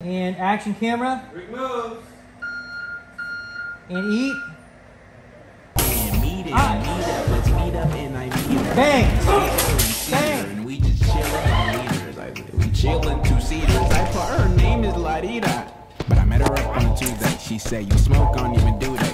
And action camera. Rick moves. And eat. And meet it, Ah. meet up, let's meet up and I meet her. Bang. Bang. And we just chillin' on leaders. We chillin' two seaters. I put her name is Lareta. But I met her up on a Tuesday. She said, You smoke, on you and do that.